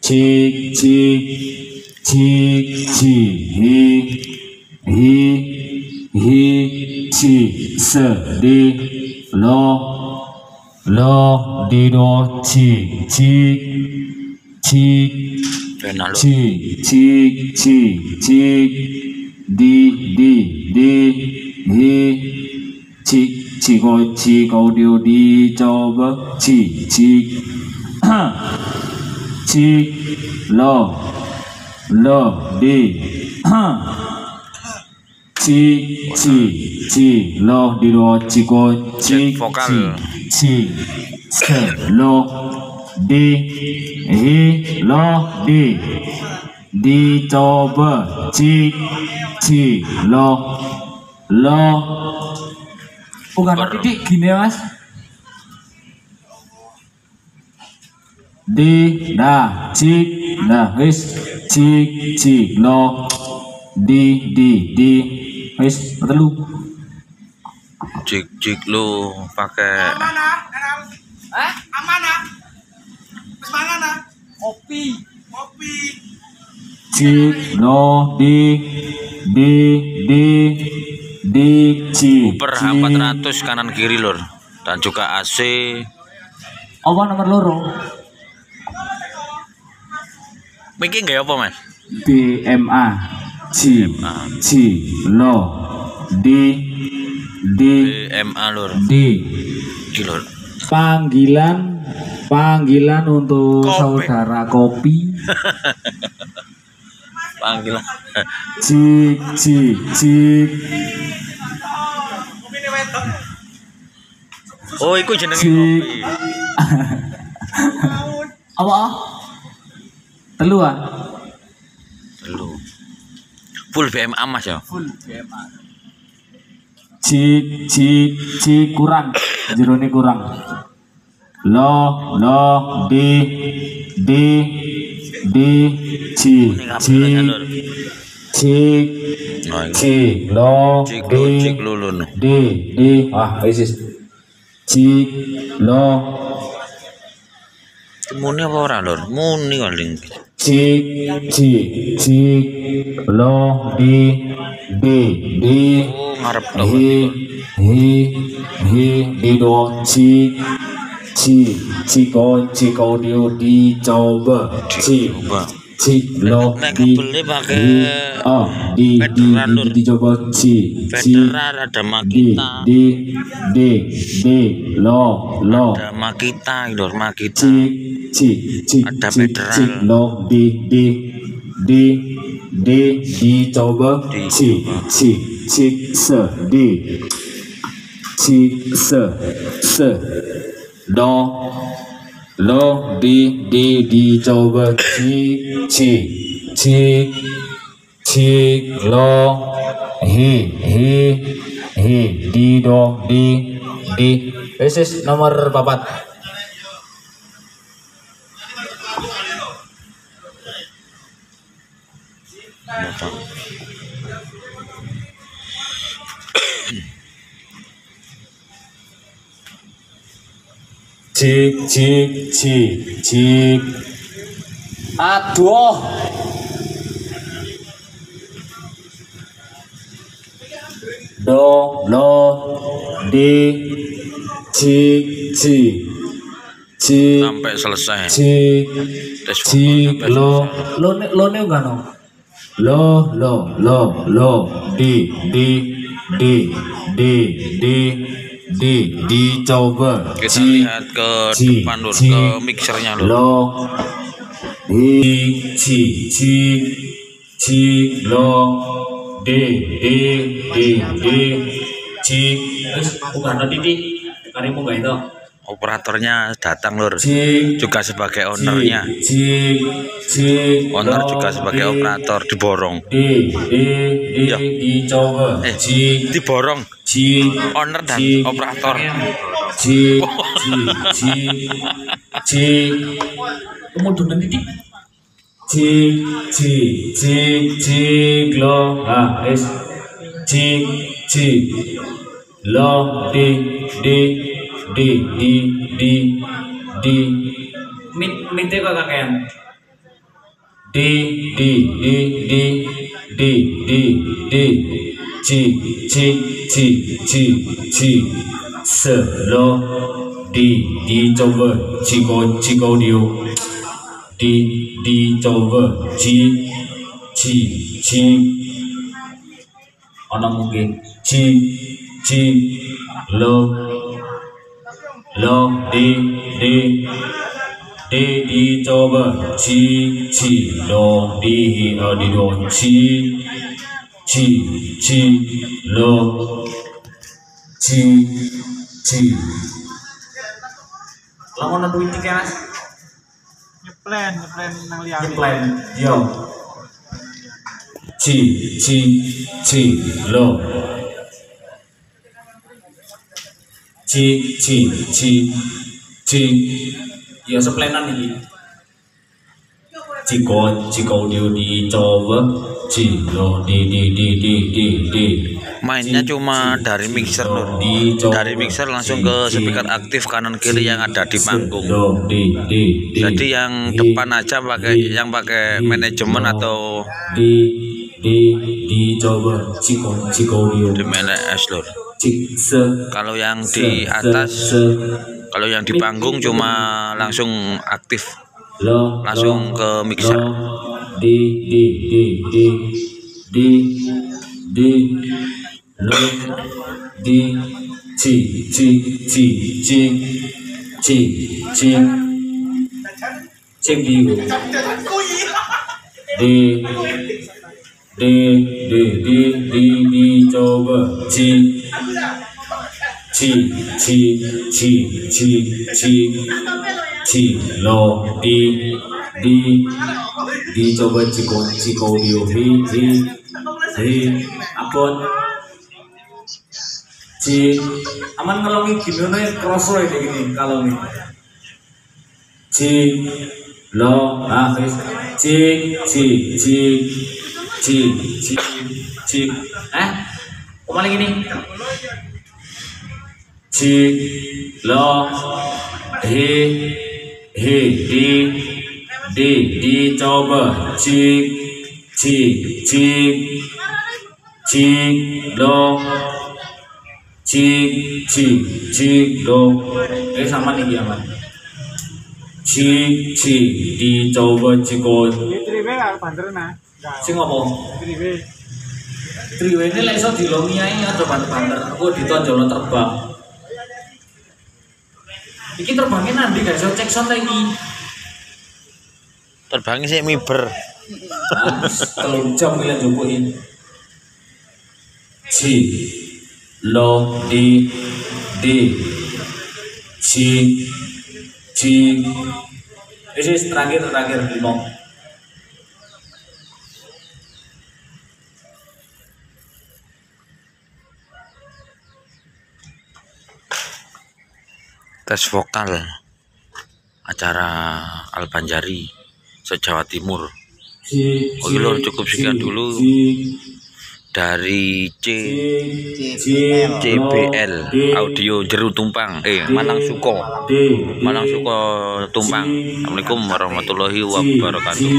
cik cik cik cik hi hi hi cik se di lo lo di do cik cik cik Enak lur. cik cik cik cik di di di hi cik cik go cik go dio di coba cik cik cik lo. Lo di. Cik cik cik lo di do cik go cik vokal. cik se lo di. Hi lo di. Di coba cik cik lo. Lo. Bukan titik gini ya, mas di dah cik dah wis cik cik lo di di di wis telu Jik jik lu pakai? Amanah. Wis mangan ah. Kopi. Kopi. cik lo di di di di cik Uber cik. 400 kanan kiri lur dan juga AC apa nomor loro Miki nggak apa mas? BMA C BMA. C lo D D BMA lur D Iki lur panggilan panggilan untuk Kopi. saudara kopi panggilan cik cik cik Kopi ini wedok. Oh iku jenenge Cik. kopi apa telu. Ah Telu Full BMA mas ya? Full BMA. cik cik cik kurang. Jerone kurang. Lo lo D D D cik Nah ini cik lo D D D ah wis wis. cik lo Muni apa ora lur? Muni paling cik cik cik lo D D D Oh ngarep to hi hi hi di do cik cik ciko ciko dio di coba cik Cik lo Nek di pakai oh di di di di cik Federal ada Makita. di di di lo lo. Ada Makita lur Makita. Cik cik cik Ada federal. cik lo di di di di di coba Di cik coba. cik cik se di. Cik se se do lo di di di coba cik cik cik cik lo hi hi hi di do di di. Wes, nomor papat cik cik cik cik. Aduh. Do lo di cik cik cik. Sampai selesai. Cik sampai lo lo ne lo ne enggak no? Lo lo lo lo di di di di di di di coba. Kita cik lihat ke Ci, depan lur ci, ke mixernya lur lo di ci ci ci lo di di di di ci terus bukan lo di karimu gak itu operatornya datang lur. Juga sebagai ownernya. Owner juga sebagai operator diborong di. Di. Di. Ya. eh diborong owner dan operator. Duduk titik cik cik cik cik lo. Es cik cik lo. Di. Di di di di di mit mitnya kok kakean D D D D D D D C C C C C S lo D D coba Ciko Ciko dio D D coba C C C ana mungkin C C lo lo D D D di coba ci ci lo di hi o di do. Ci ci ci lo ci ci lamun ana duit iki Mas? Nyeplen, nyeplen nang liyane. plan yo. Ci ci ci lo ci ci ci ci. Ya seplenan iki Ciko, Ciko dia di coba, Cilo di di di di di di. Mainnya cuma dari mixer lur. Dari mixer langsung ke speaker aktif kanan kiri yang ada di panggung. Jadi yang depan aja pakai yang pakai manajemen atau di di di coba, Ciko, Ciko dia di. Cik se Kalau yang di atas, se. kalau yang di panggung cuma langsung aktif. lo Langsung lo, ke mixer. lo, di di di di di di. Lo di ci ci ci ci ci ci. Cek di. Di di di di di di coba. Ci. Ci ci ci ci ci. Ci lo di di. Di coba ciko ciko dio hi hi hi apun ci. Aman kalau ini gimana ya? Kroso ini gini kalau ini. Ci lo ah ci ci ci ci ci ci eh? Kembali gini ci lo he he di di di coba. Ci ci ci ci lo. Ci ci ci lo. Eh sama nih ci ci di coba cikon Triwe karo banterna. Sing apa Triwe. triwe ini lek iso dilongiai ada banter-banter aku ditonjol terbang. Iki terbangnya nanti gak iso cek shot lagi. Terbangnya sih miber. Telung jam kalian jokoin ci lo di di. Ci ci ini terakhir terakhir lima Tes vokal acara Albanjari se-Jawa Timur. Ci Oh, iya, Lur, cukup sekian dulu. dari C CBL Audio Jeru Tumpang. Eh Malang Suko. Malang Suko Tumpang. Assalamualaikum warahmatullahi wabarakatuh